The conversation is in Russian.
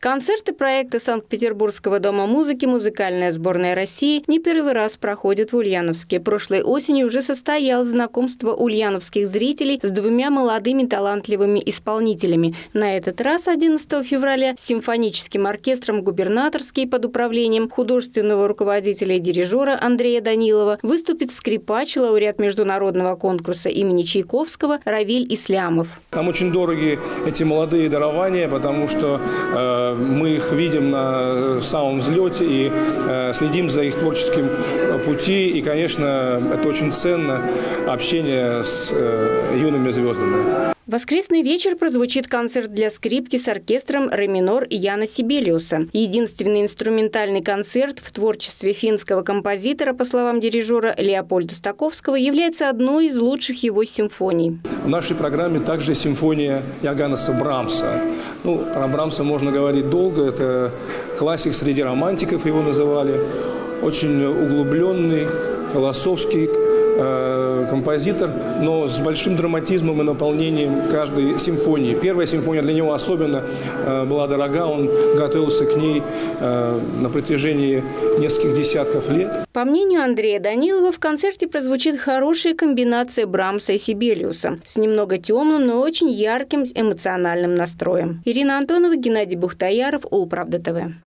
Концерты проекта Санкт-Петербургского дома музыки «Музыкальная сборная России» не первый раз проходят в Ульяновске. Прошлой осенью уже состоялось знакомство ульяновских зрителей с двумя молодыми талантливыми исполнителями. На этот раз 11 февраля с симфоническим оркестром «Губернаторский» под управлением художественного руководителя и дирижера Андрея Данилова выступит скрипач, лауреат международного конкурса имени Чайковского Равиль Ислямов. Нам очень дороги эти молодые дарования, потому что э, мы их видим на самом взлете и э, следим за их творческим пути. И, конечно, это очень ценно общение с э, юными звездами. Воскресный вечер прозвучит концерт для скрипки с оркестром «Ре минор» Яна Сибелиуса. Единственный инструментальный концерт в творчестве финского композитора, по словам дирижера Леопольда Стаковского, является одной из лучших его симфоний. В нашей программе также симфония Яганаса Брамса. Ну, про Брамса можно говорить долго. Это классик среди романтиков его называли. Очень углубленный, философский э, композитор, но с большим драматизмом и наполнением каждой симфонии. Первая симфония для него особенно э, была дорога, он готовился к ней э, на протяжении нескольких десятков лет. По мнению Андрея Данилова, в концерте прозвучит хорошая комбинация Брамса и Сибелиуса с немного темным, но очень ярким эмоциональным настроем. Ирина Антонова, Геннадий Бухтаяров, Улправда ТВ.